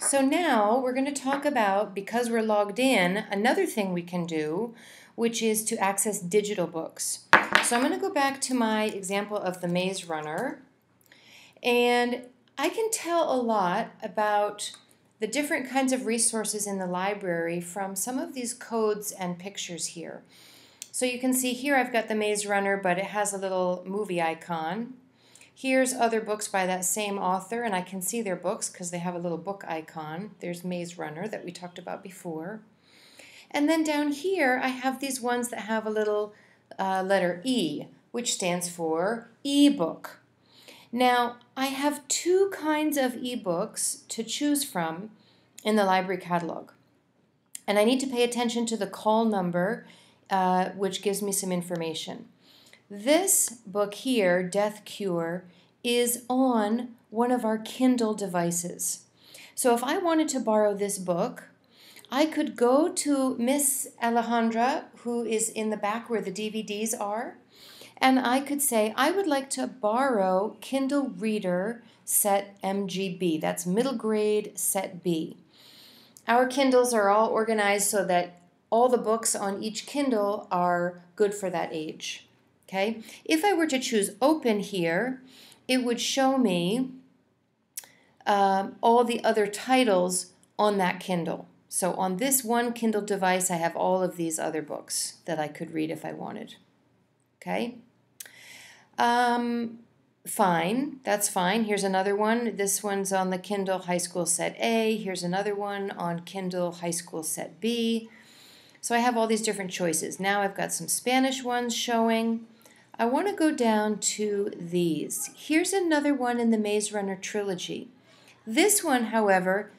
So now we're going to talk about, because we're logged in, another thing we can do, which is to access digital books. So I'm going to go back to my example of the Maze Runner, and I can tell a lot about the different kinds of resources in the library from some of these codes and pictures here. So you can see here I've got the Maze Runner, but it has a little movie icon. Here's other books by that same author, and I can see their books because they have a little book icon. There's Maze Runner that we talked about before. And then down here, I have these ones that have a little uh, letter E, which stands for ebook. Now, I have two kinds of ebooks to choose from in the library catalog. And I need to pay attention to the call number, uh, which gives me some information. This book here, Death Cure, is on one of our Kindle devices. So if I wanted to borrow this book, I could go to Miss Alejandra, who is in the back where the DVDs are, and I could say, I would like to borrow Kindle Reader Set MGB. That's middle grade Set B. Our Kindles are all organized so that all the books on each Kindle are good for that age. Okay, if I were to choose open here, it would show me um, all the other titles on that Kindle. So on this one Kindle device, I have all of these other books that I could read if I wanted. Okay? Um, fine, that's fine. Here's another one. This one's on the Kindle High School Set A. Here's another one on Kindle High School Set B. So I have all these different choices. Now I've got some Spanish ones showing. I want to go down to these. Here's another one in the Maze Runner trilogy. This one, however,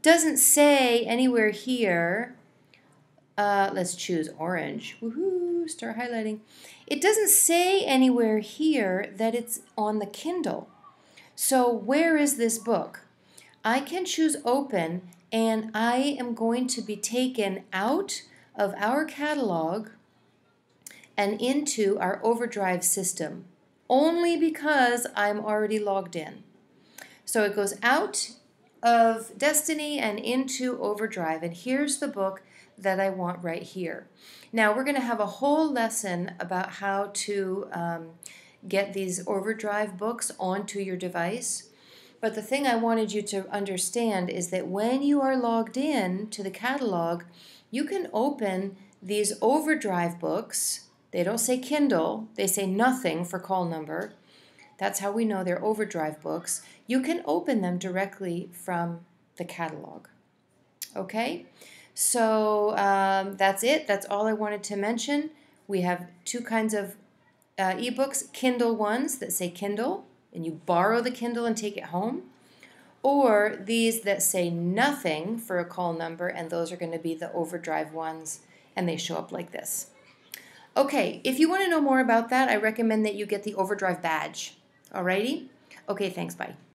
doesn't say anywhere here. Uh, let's choose orange. Woohoo! Start highlighting. It doesn't say anywhere here that it's on the Kindle. So where is this book? I can choose open and I am going to be taken out of our catalog and into our overdrive system only because I'm already logged in. So it goes out of Destiny and into overdrive. And here's the book that I want right here. Now we're going to have a whole lesson about how to um, get these overdrive books onto your device. But the thing I wanted you to understand is that when you are logged in to the catalog, you can open these overdrive books they don't say Kindle, they say nothing for call number. That's how we know they're overdrive books. You can open them directly from the catalog. Okay, so um, that's it. That's all I wanted to mention. We have two kinds of uh, ebooks Kindle ones that say Kindle, and you borrow the Kindle and take it home, or these that say nothing for a call number, and those are going to be the overdrive ones, and they show up like this. Okay, if you want to know more about that, I recommend that you get the Overdrive badge. Alrighty? Okay, thanks, bye.